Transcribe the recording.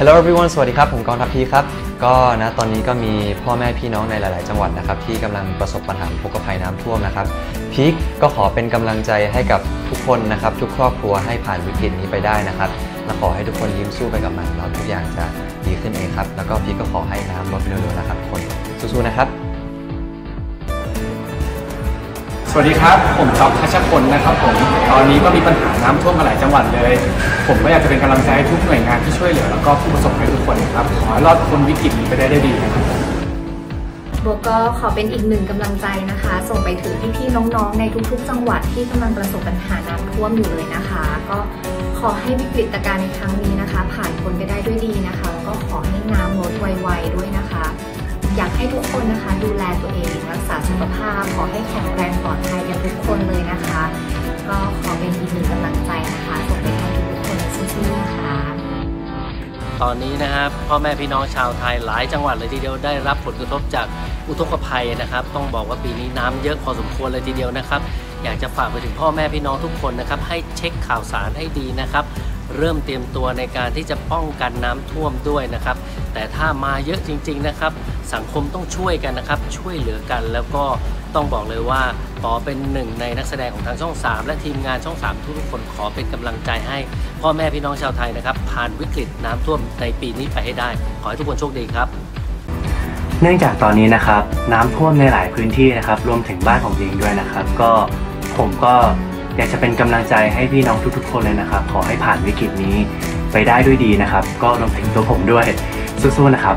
Hello everyone สวัสดีครับ ผมกองทัพพีครับ ก็นะตอนนี้ก็มีพ่อแม่พี่น้องในหลาย ๆ จังหวัดนะครับที่กำลังประสบปัญหาอุทกภัยน้ำท่วมนะครับพีคก็ขอเป็นกำลังใจให้กับทุกคนนะครับ ทุกครอบครัวให้ผ่านวิกฤตนี้ไปได้นะครับและขอให้ทุกคนยิ้มสู้ไปกับมันแล้วทุกอย่างจะดีขึ้นเองครับ แล้วก็พีคก็ขอให้น้ำลดเร็วๆนะครับทุกคนสู้ๆนะครับ วัสดีครับ ผมจ๊อบพัชพลนะครับผม ตอนนี้ก็มีปัญหาน้ำท่วมมาหลายจังหวัดเลย ผมก็อยากจะเป็นกำลังใจให้ทุกหน่วยงานที่ช่วยเหลือแล้วก็ผู้ประสบภัยทุกคนนะครับ ขอให้รอดพ้นวิกฤตนี้ไปได้ด้วยดีนะครับโบก็ขอเป็นอีกหนึ่งกำลังใจนะคะ ส่งไปถึงพี่ๆน้องๆ ในทุกๆ จังหวัดที่กำลังประสบปัญหาน้ำท่วมอยู่เลยนะคะ ก็ขอให้วิกฤตการณ์ในครั้งนี้นะคะ ผ่านพ้นไปได้ด้วยดีนะคะแล้วก็ขอให้น้ำลดไวๆด้วยนะคะ อยากให้ทุกคนนะคะดูแลตัวเองรักษ ตอนนี้นะครับพ่อแม่พี่น้องชาวไทยหลายจังหวัดเลยทีเดียวได้รับผลกระทบจากอุทกภัยนะครับ ต้องบอกว่าปีนี้น้ำเยอะพอสมควรเลยทีเดียวนะครับ อยากจะฝากไปถึงพ่อแม่พี่น้องทุกคนนะครับให้เช็คข่าวสารให้ดีนะครับ เริ่มเตรียมตัวในการที่จะป้องกันน้ำท่วมด้วยนะครับ แต่ถ้ามาเยอะจริง ๆนะครับ สังคมต้องช่วยกันนะครับ ช่วยเหลือกันแล้วก็ต้องบอกเลยว่าปอเป็นหนึ่งในนักแสดงของทางช่อง 3 และทีมงานช่อง 3 ทุกคนขอเป็นกำลังใจให้พ่อแม่พี่น้องชาวไทยนะครับ ผ่านวิกฤตน้ำท่วมในปีนี้ไปให้ได้ ขอให้ทุกคนโชคดีครับเนื่องจากตอนนี้นะครับ น้ำท่วมในหลายพื้นที่นะครับ รวมถึงบ้านผมเองด้วยนะครับ ก็ผมก็ อยากจะเป็นกำลังใจให้พี่น้องทุกๆ คนเลยนะครับ ขอให้ผ่านวิกฤตนี้ไปได้ด้วยดีนะครับ ก็รวมถึงตัวผมด้วยสู้ๆนะครับ